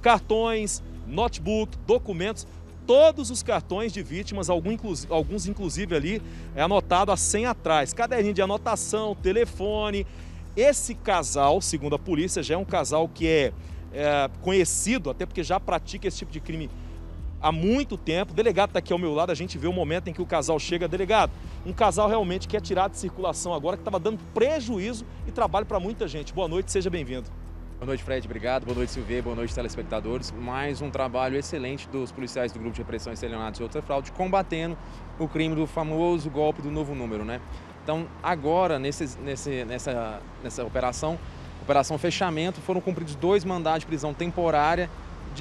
cartões, notebook, documentos, todos os cartões de vítimas, alguns inclusive ali é anotado a senha atrás, caderninho de anotação, telefone. Esse casal, segundo a polícia, já é um casal que é, é conhecido, até porque já pratica esse tipo de crime há muito tempo. O delegado está aqui ao meu lado, a gente vê o momento em que o casal chega. Delegado, um casal realmente que é tirado de circulação agora, que estava dando prejuízo e trabalho para muita gente. Boa noite, seja bem-vindo. Boa noite, Fred. Obrigado. Boa noite, Silvia. Boa noite, telespectadores. Mais um trabalho excelente dos policiais do Grupo de Repressão Estelionatos e Outra Fraude, combatendo o crime do famoso golpe do novo número, né? Então, agora, nesse, nesse, nessa, nessa operação, operação fechamento, foram cumpridos dois mandados de prisão temporária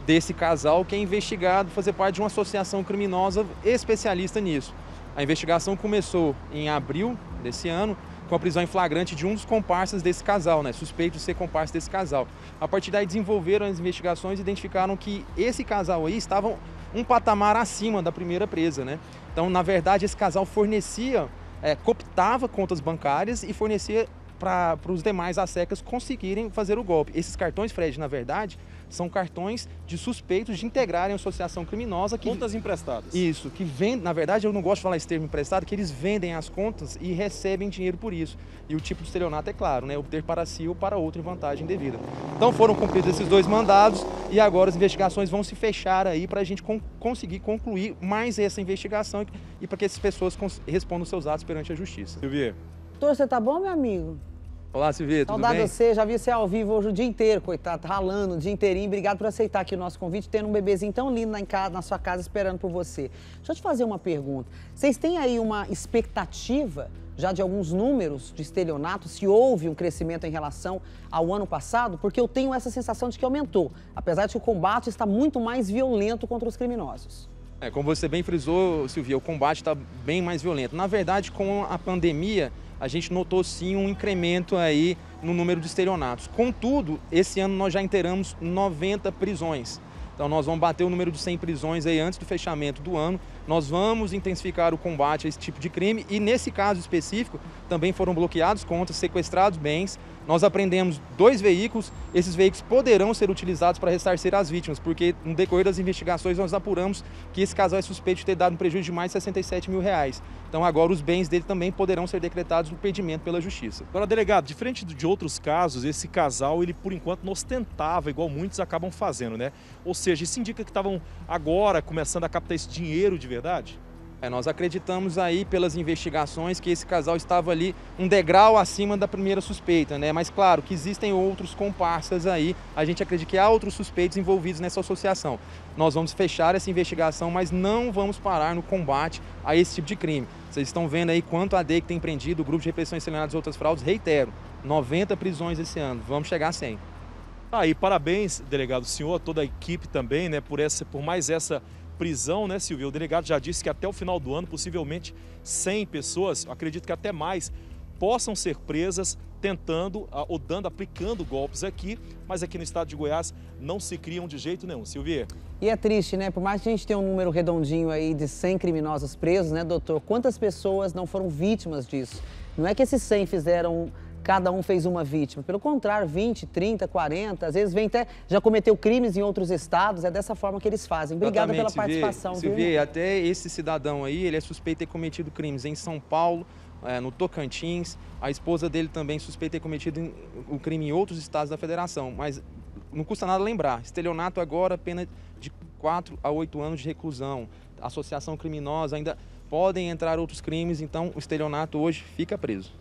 desse casal que é investigado fazer parte de uma associação criminosa especialista nisso. A investigação começou em abril desse ano com a prisão em flagrante de um dos comparsas desse casal, né, suspeito de ser comparsa desse casal. A partir daí desenvolveram as investigações e identificaram que esse casal aí estava um patamar acima da primeira presa, né? Então, na verdade, esse casal fornecia, é, cooptava contas bancárias e fornecia para os demais assecas conseguirem fazer o golpe. Esses cartões, Fred, na verdade, são cartões de suspeitos de integrarem a associação criminosa. Que, contas emprestadas. Isso, que vende, na verdade eu não gosto de falar esse termo emprestado, que eles vendem as contas e recebem dinheiro por isso. E o tipo de estelionato é claro, né? Obter para si ou para outro em vantagem devida. Então foram cumpridos esses dois mandados e agora as investigações vão se fechar aí para a gente con conseguir concluir mais essa investigação e para que essas pessoas respondam seus atos perante a justiça. Silvia. Doutor, você tá bom, meu amigo? Olá, Silvia, tudo Saudade bem? de você, já vi você ao vivo hoje o dia inteiro, coitado, ralando o dia inteirinho. Obrigado por aceitar aqui o nosso convite, tendo um bebezinho tão lindo na, casa, na sua casa esperando por você. Deixa eu te fazer uma pergunta. Vocês têm aí uma expectativa já de alguns números de estelionato, se houve um crescimento em relação ao ano passado? Porque eu tenho essa sensação de que aumentou, apesar de que o combate está muito mais violento contra os criminosos. É, como você bem frisou, Silvia, o combate está bem mais violento. Na verdade, com a pandemia, a gente notou sim um incremento aí no número de estelionatos. Contudo, esse ano nós já inteiramos 90 prisões. Então nós vamos bater o número de 100 prisões aí antes do fechamento do ano. Nós vamos intensificar o combate a esse tipo de crime e nesse caso específico também foram bloqueados contas, sequestrados bens. Nós aprendemos dois veículos, esses veículos poderão ser utilizados para ressarcir as vítimas, porque no decorrer das investigações nós apuramos que esse casal é suspeito de ter dado um prejuízo de mais de 67 mil reais. Então agora os bens dele também poderão ser decretados no pedimento pela justiça. Agora, delegado, diferente de outros casos, esse casal, ele por enquanto não ostentava, igual muitos acabam fazendo, né? Ou seja, isso indica que estavam agora começando a captar esse dinheiro de verdade? É, nós acreditamos aí pelas investigações que esse casal estava ali um degrau acima da primeira suspeita, né? Mas claro que existem outros comparsas aí, a gente acredita que há outros suspeitos envolvidos nessa associação. Nós vamos fechar essa investigação, mas não vamos parar no combate a esse tipo de crime. Vocês estão vendo aí quanto a DEI tem prendido, o Grupo de Repressão Estelionatos e Outras Fraudes, reitero, 90 prisões esse ano, vamos chegar a 100. Ah, e parabéns, delegado, senhor, toda a equipe também, né, por, essa, por mais essa prisão, né, Silvio? O delegado já disse que até o final do ano, possivelmente 100 pessoas, acredito que até mais, possam ser presas tentando ah, ou dando, aplicando golpes aqui, mas aqui no estado de Goiás não se criam de jeito nenhum. Silvia. E é triste, né? Por mais que a gente tenha um número redondinho aí de 100 criminosos presos, né, doutor? Quantas pessoas não foram vítimas disso? Não é que esses 100 fizeram cada um fez uma vítima. Pelo contrário, 20, 30, 40, às vezes vem até, já cometeu crimes em outros estados, é dessa forma que eles fazem. Obrigada pela participação. Se vê, até esse cidadão aí, ele é suspeito de ter cometido crimes em São Paulo, é, no Tocantins, a esposa dele também suspeita de ter cometido o crime em outros estados da federação, mas não custa nada lembrar, estelionato agora, pena de 4 a 8 anos de reclusão, associação criminosa, ainda podem entrar outros crimes, então o estelionato hoje fica preso.